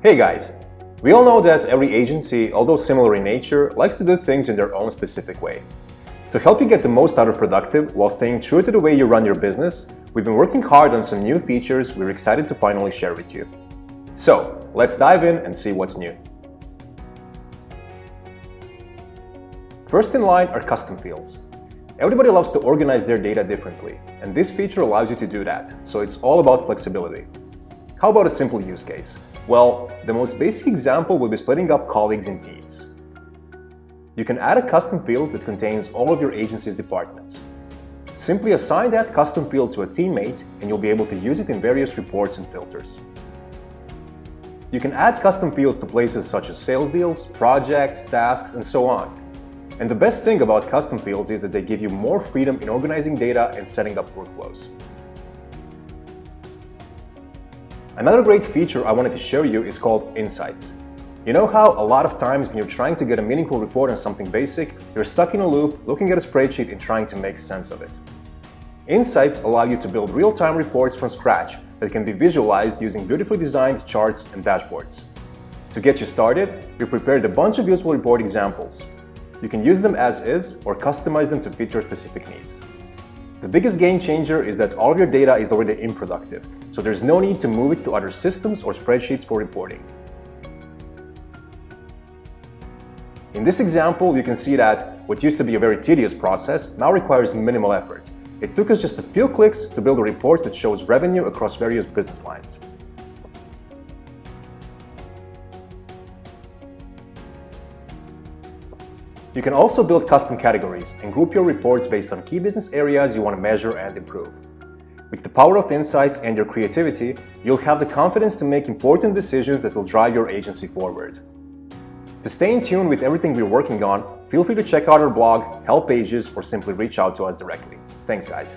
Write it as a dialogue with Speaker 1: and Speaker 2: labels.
Speaker 1: Hey guys! We all know that every agency, although similar in nature, likes to do things in their own specific way. To help you get the most out of Productive while staying true to the way you run your business, we've been working hard on some new features we're excited to finally share with you. So, let's dive in and see what's new. First in line are custom fields. Everybody loves to organize their data differently, and this feature allows you to do that, so it's all about flexibility. How about a simple use case? Well, the most basic example will be splitting up colleagues in teams. You can add a custom field that contains all of your agency's departments. Simply assign that custom field to a teammate and you'll be able to use it in various reports and filters. You can add custom fields to places such as sales deals, projects, tasks, and so on. And the best thing about custom fields is that they give you more freedom in organizing data and setting up workflows. Another great feature I wanted to show you is called Insights. You know how a lot of times when you're trying to get a meaningful report on something basic, you're stuck in a loop, looking at a spreadsheet and trying to make sense of it. Insights allow you to build real-time reports from scratch that can be visualized using beautifully designed charts and dashboards. To get you started, we prepared a bunch of useful report examples. You can use them as is or customize them to fit your specific needs. The biggest game changer is that all of your data is already in Productive, so there's no need to move it to other systems or spreadsheets for reporting. In this example, you can see that what used to be a very tedious process now requires minimal effort. It took us just a few clicks to build a report that shows revenue across various business lines. You can also build custom categories and group your reports based on key business areas you want to measure and improve. With the power of insights and your creativity, you'll have the confidence to make important decisions that will drive your agency forward. To stay in tune with everything we're working on, feel free to check out our blog, help pages, or simply reach out to us directly. Thanks, guys.